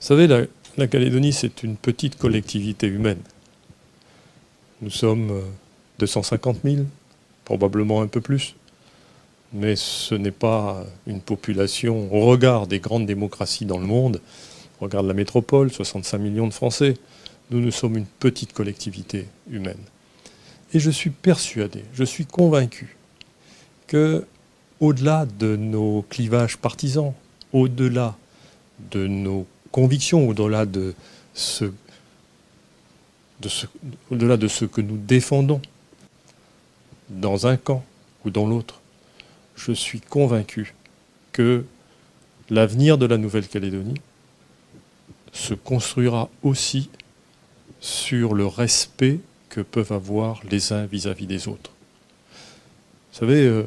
Vous savez, la, Calédonie, c'est une petite collectivité humaine. Nous sommes 250 euh, 000, probablement un peu plus. Mais ce n'est pas une population, au regard des grandes démocraties dans le monde, au regard de la métropole, 65 millions de Français, nous, nous sommes une petite collectivité humaine. Et je suis persuadé, je suis convaincu que, au-delà de nos clivages partisans, au-delà de nos conviction, au-delà de ce, de ce, au-delà de ce que nous défendons dans un camp ou dans l'autre, je suis convaincu que l'avenir de la Nouvelle-Calédonie se construira aussi sur le respect que peuvent avoir les uns vis-à-vis des autres. Vous savez, euh,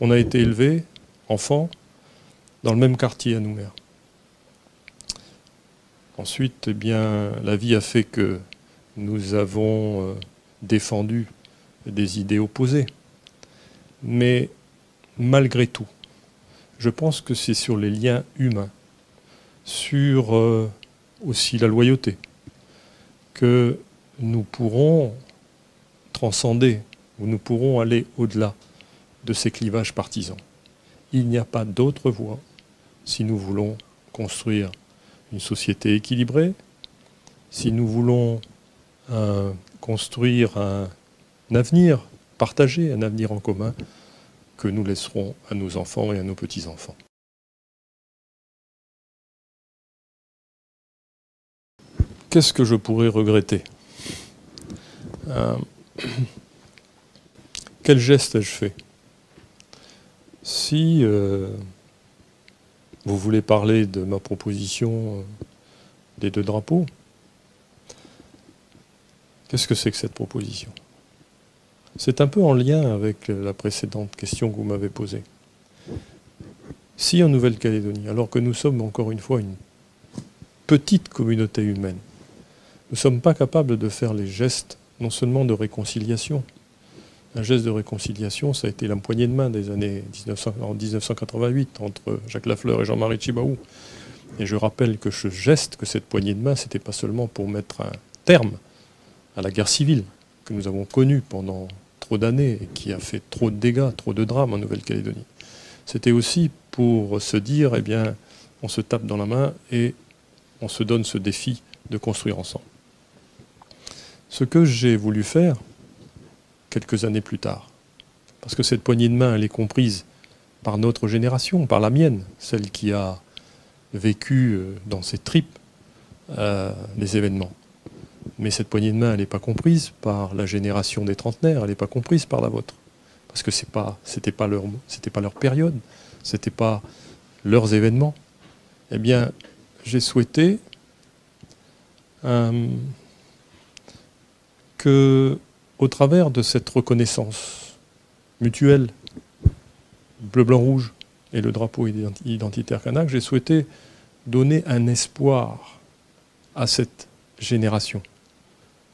on a été élevé enfant, dans le même quartier à Nouméa. Ensuite, eh bien, la vie a fait que nous avons euh, défendu des idées opposées. Mais malgré tout, je pense que c'est sur les liens humains, sur euh, aussi la loyauté, que nous pourrons transcender, ou nous pourrons aller au-delà de ces clivages partisans il n'y a pas d'autre voie si nous voulons construire une société équilibrée, si nous voulons euh, construire un, avenir partagé, un avenir en commun que nous laisserons à nos enfants et à nos petits-enfants. Qu'est-ce que je pourrais regretter? Euh, Quel geste ai-je fait? Euh, vous voulez parler de ma proposition euh, des deux drapeaux, qu'est-ce que c'est que cette proposition? C'est un peu en lien avec la précédente question que vous m'avez posée. Si en Nouvelle-Calédonie, alors que nous sommes encore une fois une petite communauté humaine, nous ne sommes pas capables de faire les gestes non seulement de réconciliation, un geste de réconciliation, ça a été la poignée de main des années 1988 entre Jacques Lafleur et Jean-Marie Chibaou. Et je rappelle que ce geste, que cette poignée de main, c'était pas seulement pour mettre un terme à la guerre civile que nous avons connue pendant trop d'années et qui a fait trop de dégâts, trop de drames en Nouvelle-Calédonie. C'était aussi pour se dire, eh bien, on se tape dans la main et on se donne ce défi de construire ensemble. Ce que j'ai voulu faire, quelques années plus tard. Parce que cette poignée de main, elle est comprise par notre génération, par la mienne, celle qui a vécu euh, dans ses tripes euh, les événements. Mais cette poignée de main, elle n'est pas comprise par la génération des trentenaires, elle n'est pas comprise par la vôtre. Parce que ce n'était pas, leur, pas leur période, ce n'était pas leurs événements. Eh bien, j'ai souhaité euh, que au travers de cette reconnaissance mutuelle, bleu, blanc, rouge et le drapeau identitaire kanak, j'ai souhaité donner un espoir à cette génération,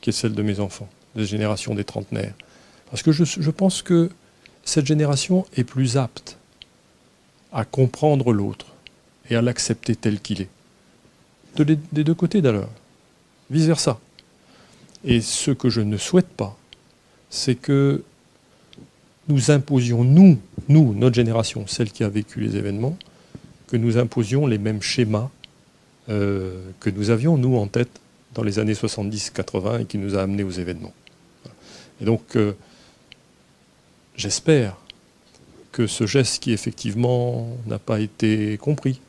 qui est celle de mes enfants, la génération des trentenaires. Parce que je, pense que cette génération est plus apte à comprendre l'autre et à l'accepter tel qu'il est. des deux côtés d'ailleurs, vice-versa. Et ce que je ne souhaite pas, c'est que nous imposions, nous, nous, notre génération, celle qui a vécu les événements, que nous imposions les mêmes schémas euh, que nous avions, nous, en tête dans les années 70-80 et qui nous a amenés aux événements. Et donc, euh, j'espère que ce geste qui, effectivement, n'a pas été compris,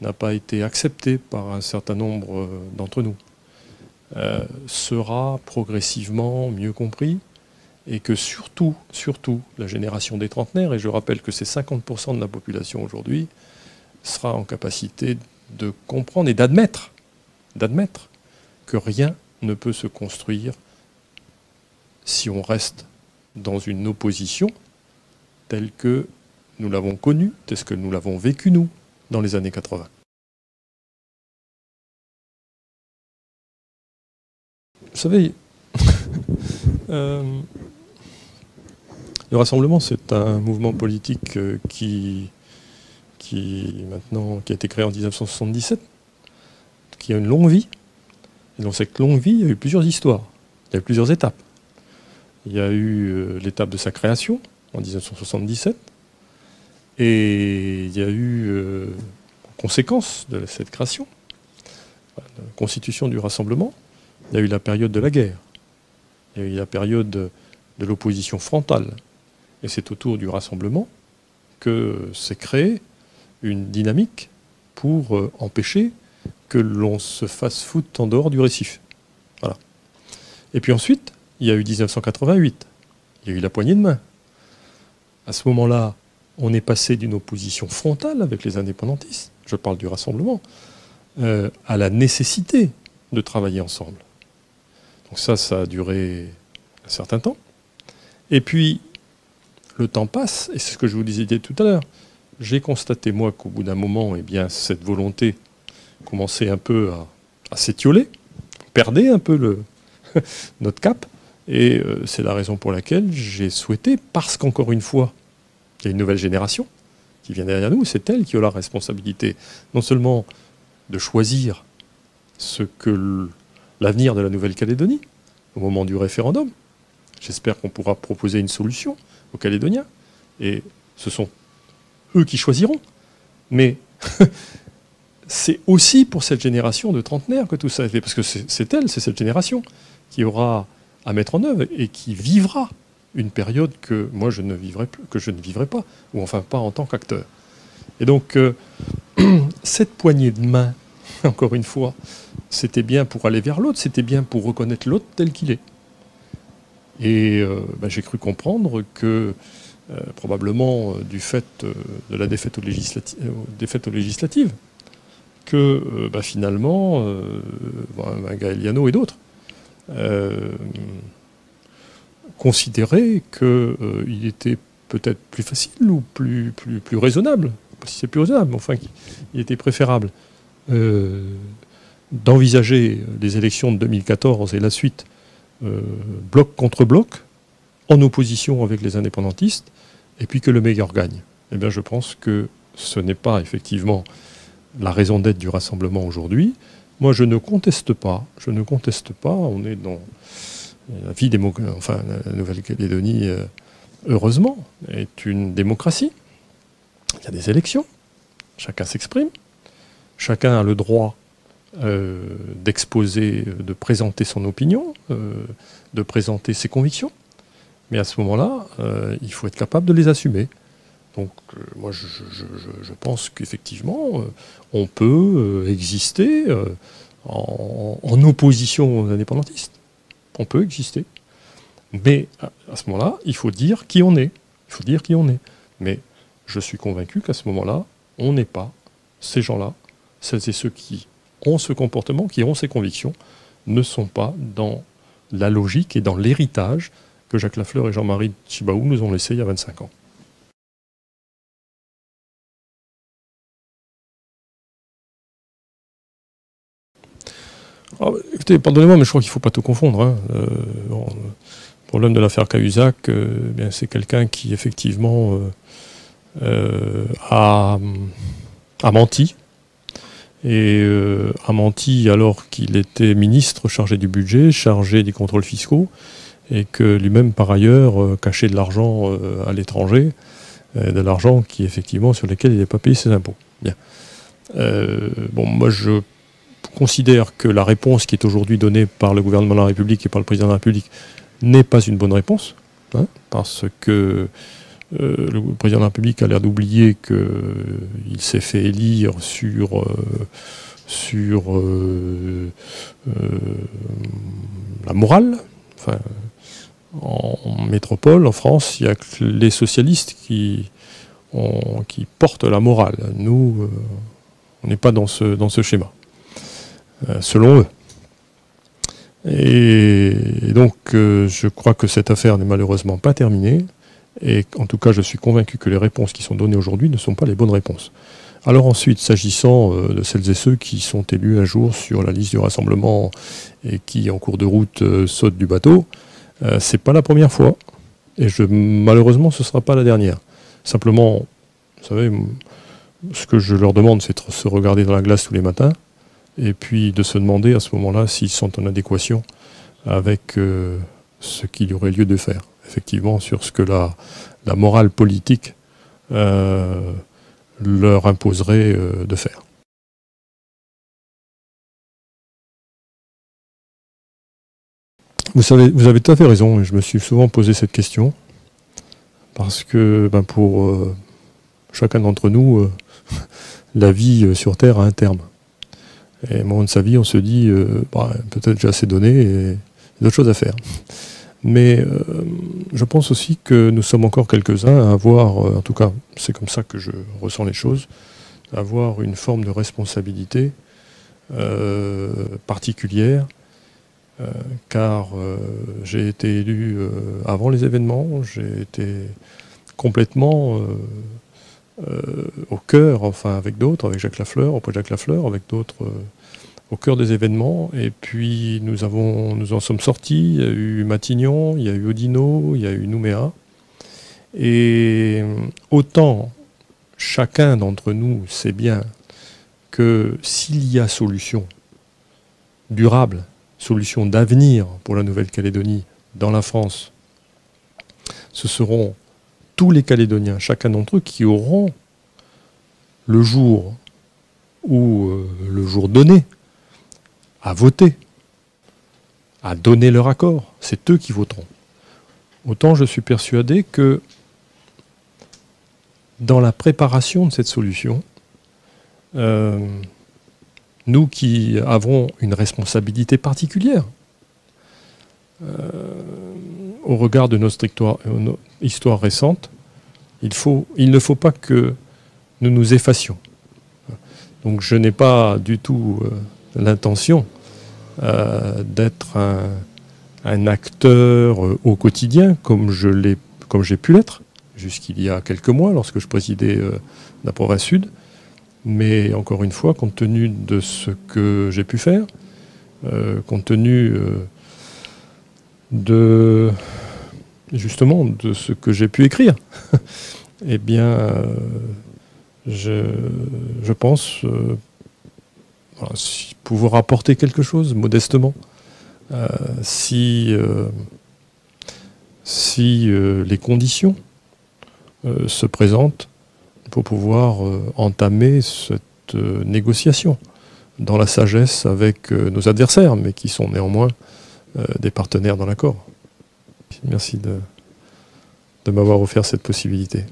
n'a pas été accepté par un certain nombre euh, d'entre nous, sera progressivement mieux compris et que surtout, surtout, la génération des trentenaires, et je rappelle que c'est 50% de la population aujourd'hui, sera en capacité de comprendre et d'admettre, d'admettre que rien ne peut se construire si on reste dans une opposition telle que nous l'avons connue, telle que nous l'avons vécue nous dans les années 80. Vous savez, euh, le Rassemblement, c'est un mouvement politique euh, qui, maintenant, qui a été créé en 1977, qui a une longue vie. Et dans cette longue vie, il y a eu plusieurs histoires, il y a eu plusieurs étapes. Il y a eu euh, l'étape de sa création en 1977, et il y a eu, euh, en conséquence de cette création, la constitution du rassemblement, il y a eu la période de la guerre, il y a eu la période de l'opposition frontale. Et c'est autour du rassemblement que s'est créée une dynamique pour euh, empêcher que l'on se fasse foutre en dehors du récif. Voilà. Et puis ensuite, il y a eu 1988. Il y a eu la poignée de main. À ce moment-là, on est passé d'une opposition frontale avec les indépendantistes, je parle du rassemblement, euh, à la nécessité de travailler ensemble. Donc ça, ça a duré un certain temps. Et puis, le temps passe, et c'est ce que je vous disais tout à l'heure. J'ai constaté, moi, qu'au bout d'un moment, eh bien, cette volonté commençait un peu à, s'étioler, perdait un peu le, notre cap, et euh, c'est la raison pour laquelle j'ai souhaité, parce qu'encore une fois, il y a une nouvelle génération qui vient derrière nous, c'est elle qui a la responsabilité, non seulement de choisir ce que l'avenir de la Nouvelle-Calédonie, au moment du référendum, j'espère qu'on pourra proposer une solution, aux Calédoniens. Et ce sont eux qui choisiront. Mais c'est aussi pour cette génération de trentenaires que tout ça est fait. Parce que c'est elle, c'est cette génération qui aura à mettre en œuvre et qui vivra une période que moi je ne vivrai plus, que je ne vivrai pas, ou enfin pas en tant qu'acteur. Et donc euh, cette poignée de main, encore une fois, c'était bien pour aller vers l'autre, c'était bien pour reconnaître l'autre tel qu'il est. Et euh, ben, j'ai cru comprendre que, euh, probablement euh, du fait de la défaite aux, législatives, que ben, finalement, ben, Gaël et d'autres considéraient qu'il était peut-être plus facile ou plus, raisonnable, si c'est plus raisonnable, mais enfin, il était préférable d'envisager les élections de 2014 et la suite bloc contre bloc, en opposition avec les indépendantistes, et puis que le meilleur gagne. Eh bien, je pense que ce n'est pas effectivement la raison d'être du rassemblement aujourd'hui. Moi, je ne conteste pas, je ne conteste pas, on est dans la vie démocratique, enfin, la Nouvelle-Calédonie, euh, heureusement, est une démocratie. Il y a des élections, chacun s'exprime, chacun a le droit euh, d'exposer, de présenter son opinion, euh, de présenter ses convictions. Mais à ce moment-là, euh, il faut être capable de les assumer. Donc moi, je, pense qu'effectivement, on peut exister en, opposition aux indépendantistes. On peut exister. Mais à, ce moment-là, il faut dire qui on est. Il faut dire qui on est. Mais je suis convaincu qu'à ce moment-là, on n'est pas ces gens-là, celles et ceux qui ont ce comportement, qui ont ces convictions, ne sont pas dans la logique et dans l'héritage que Jacques Lafleur et Jean-Marie Chibaou nous ont laissé il y a 25 ans. Ah, écoutez, pardonnez-moi, mais je crois qu'il ne faut pas tout confondre. Hein. Euh, le problème de l'affaire Cahuzac, euh, c'est quelqu'un qui effectivement euh, a, a, menti, et euh, a menti alors qu'il était ministre chargé du budget, chargé des contrôles fiscaux, et que lui-même par ailleurs euh, cachait de l'argent euh, à l'étranger, de l'argent qui effectivement sur lequel il n'a pas payé ses impôts. Bien. bon, moi je considère que la réponse qui est aujourd'hui donnée par le gouvernement de la République et par le président de la République n'est pas une bonne réponse, hein, parce que euh, le président de la République a l'air d'oublier qu'il euh, s'est fait élire sur, euh, sur la morale. En, métropole, en France, il n'y a que les socialistes qui, qui portent la morale. Nous, on n'est pas dans ce, dans ce schéma, selon eux. Et donc, je crois que cette affaire n'est malheureusement pas terminée. Et en tout cas, je suis convaincu que les réponses qui sont données aujourd'hui ne sont pas les bonnes réponses. Alors ensuite, s'agissant euh, de celles et ceux qui sont élus un jour sur la liste du rassemblement et qui, en cours de route, euh, sautent du bateau, euh, c'est pas la première fois. Et je, malheureusement, ce ne sera pas la dernière. Simplement, vous savez, ce que je leur demande, c'est de se regarder dans la glace tous les matins, et puis de se demander à ce moment-là s'ils sont en adéquation avec euh, ce qu'il y aurait lieu de faire, effectivement, sur ce que la, morale politique euh, leur imposerait euh, de faire. Vous, avez tout à fait raison, je me suis souvent posé cette question, parce que ben, pour chacun d'entre nous, la vie sur Terre a un terme. Et au moment de sa vie, on se dit, euh, bah, peut-être j'ai assez donné et d'autres choses à faire. Mais euh, je pense aussi que nous sommes encore quelques-uns à avoir, euh, en tout cas c'est comme ça que je ressens les choses, à avoir une forme de responsabilité particulière, car j'ai été élu avant les événements, j'ai été complètement euh, au cœur, enfin avec d'autres, avec Jacques Lafleur, auprès de Jacques Lafleur, avec d'autres euh, au cœur des événements. Et puis nous, en sommes sortis. Il y a eu Matignon, il y a eu Odino, il y a eu Nouméa. Et autant chacun d'entre nous sait bien que s'il y a solution durable, solution d'avenir pour la Nouvelle-Calédonie dans la France, ce seront tous les Calédoniens, chacun d'entre eux, qui auront le jour ou euh, le jour donné à voter, à donner leur accord. C'est eux qui voteront. Autant je suis persuadé que dans la préparation de cette solution, euh, nous qui avons une responsabilité particulière, euh, au regard de notre histoire, récente, il, ne faut pas que nous nous effacions. Donc je n'ai pas du tout euh, l'intention euh, d'être un, acteur euh, au quotidien comme je l'ai, comme j'ai pu l'être jusqu'il y a quelques mois lorsque je présidais la province sud. Mais encore une fois, compte tenu de ce que j'ai pu faire, compte tenu de justement de ce que j'ai pu écrire, eh bien, euh, je, pense euh, pouvoir apporter quelque chose modestement. Euh, si si les conditions se présentent pour pouvoir entamer cette négociation dans la sagesse avec nos adversaires, mais qui sont néanmoins euh, des partenaires dans l'accord. Merci de m'avoir offert cette possibilité.